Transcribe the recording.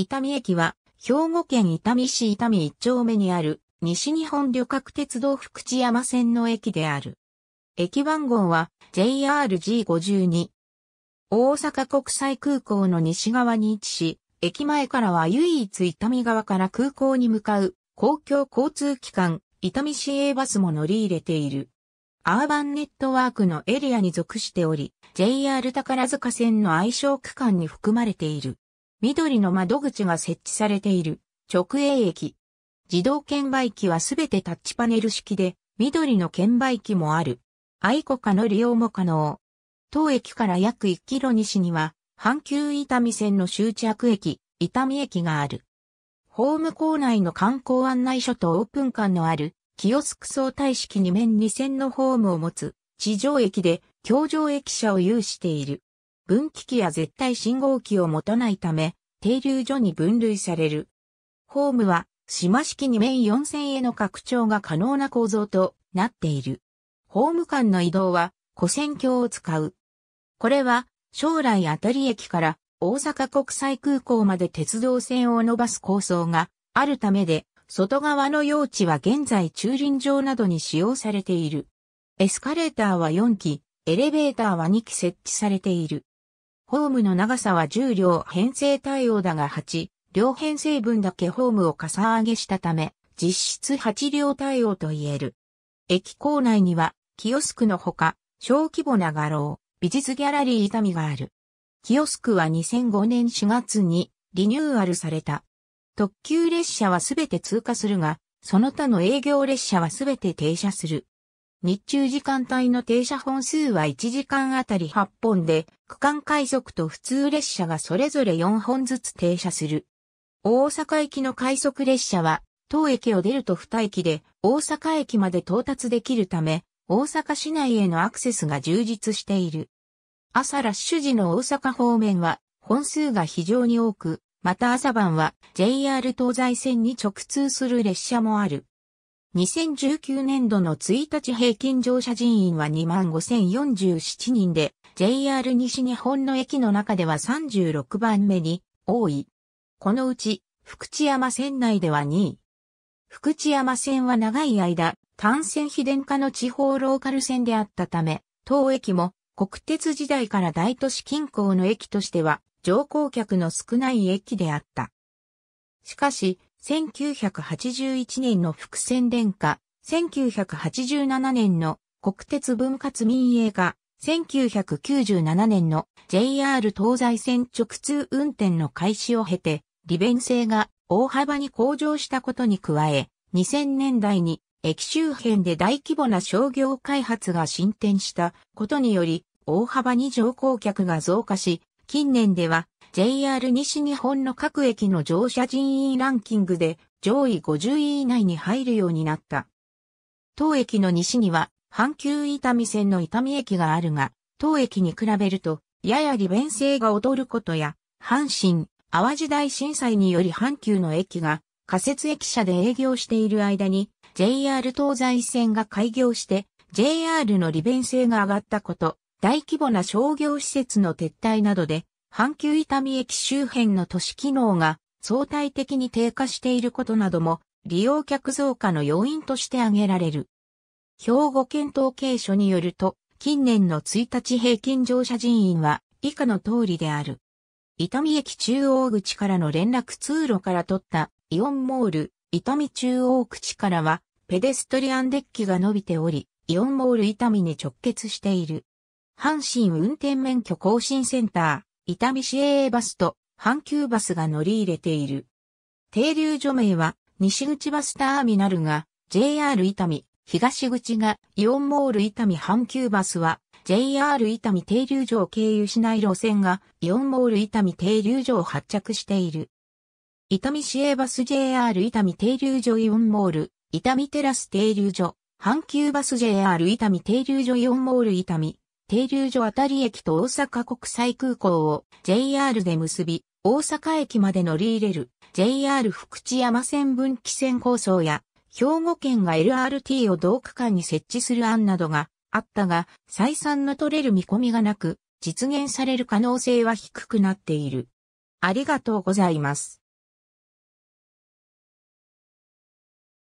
伊丹駅は、兵庫県伊丹市伊丹一丁目にある、西日本旅客鉄道福知山線の駅である。駅番号は JRG52。大阪国際空港の西側に位置し、駅前からは唯一伊丹側から空港に向かう公共交通機関、伊丹市営バスも乗り入れている。アーバンネットワークのエリアに属しており、JR 宝塚線の愛称区間に含まれている。緑の窓口が設置されている直営駅。自動券売機はすべてタッチパネル式で、緑の券売機もある。愛子化の利用も可能。当駅から約1キロ西には、阪急伊丹線の終着駅、伊丹駅がある。ホーム構内の観光案内所とオープン感のある、キオスク相対式2面2線のホームを持つ、地上駅で、橋上駅舎を有している。分岐器や絶対信号機を持たないため、停留所に分類される。ホームは、島式2面4線への拡張が可能な構造となっている。ホーム間の移動は、古線橋を使う。これは将来あたり駅から大阪国際空港まで鉄道線を伸ばす構想があるためで、外側の用地は現在駐輪場などに使用されている。エスカレーターは4機、エレベーターは2機設置されている。ホームの長さは10両編成対応だが8、両編成分だけホームをかさ上げしたため、実質8両対応と言える。駅構内には、キオスクのほか、小規模な画廊、美術ギャラリー痛みがある。キオスクは2005年4月にリニューアルされた。特急列車はすべて通過するが、その他の営業列車はすべて停車する。日中時間帯の停車本数は1時間あたり8本で、区間快速と普通列車がそれぞれ4本ずつ停車する。大阪行きの快速列車は、当駅を出ると2駅で大阪駅まで到達できるため、大阪市内へのアクセスが充実している。朝ラッシュ時の大阪方面は本数が非常に多く、また朝晩は JR 東西線に直通する列車もある。2019年度の1日平均乗車人員は25,047人で、JR 西日本の駅の中では36番目に多い。このうち、福知山線内では2位。福知山線は長い間、単線非電化の地方ローカル線であったため、当駅も国鉄時代から大都市近郊の駅としては乗降客の少ない駅であった。しかし、1981年の複線電化、1987年の国鉄分割民営化、1997年の JR 東西線直通運転の開始を経て、利便性が大幅に向上したことに加え、2000年代に駅周辺で大規模な商業開発が進展したことにより、大幅に乗降客が増加し、近年では JR 西日本の各駅の乗車人員ランキングで上位50位以内に入るようになった。当駅の西には阪急伊丹線の伊丹駅があるが、当駅に比べるとやや利便性が劣ることや、阪神、淡路大震災により阪急の駅が仮設駅舎で営業している間に JR 東西線が開業して JR の利便性が上がったこと、大規模な商業施設の撤退などで、阪急伊丹駅周辺の都市機能が相対的に低下していることなども利用客増加の要因として挙げられる。兵庫県統計所によると、近年の1日平均乗車人員は以下の通りである。伊丹駅中央口からの連絡通路から取ったイオンモール、伊丹中央口からはペデストリアンデッキが伸びており、イオンモール伊丹に直結している。阪神運転免許更新センター、伊丹市営バスと阪急バスが乗り入れている。停留所名は西口バスターミナルが JR 伊丹、東口がイオンモール伊丹阪急バスは JR 伊丹停留所を経由しない路線がイオンモール伊丹停留所を発着している。伊丹市営バス JR 伊丹停留所イオンモール伊丹テラス停留所、阪急バス JR 伊丹停留所イオンモール伊丹、停留所あたり駅と大阪国際空港を JR で結び、大阪駅まで乗り入れる JR 福知山線分岐線構想や、兵庫県が LRT を同区間に設置する案などがあったが、採算の取れる見込みがなく、実現される可能性は低くなっている。ありがとうございます。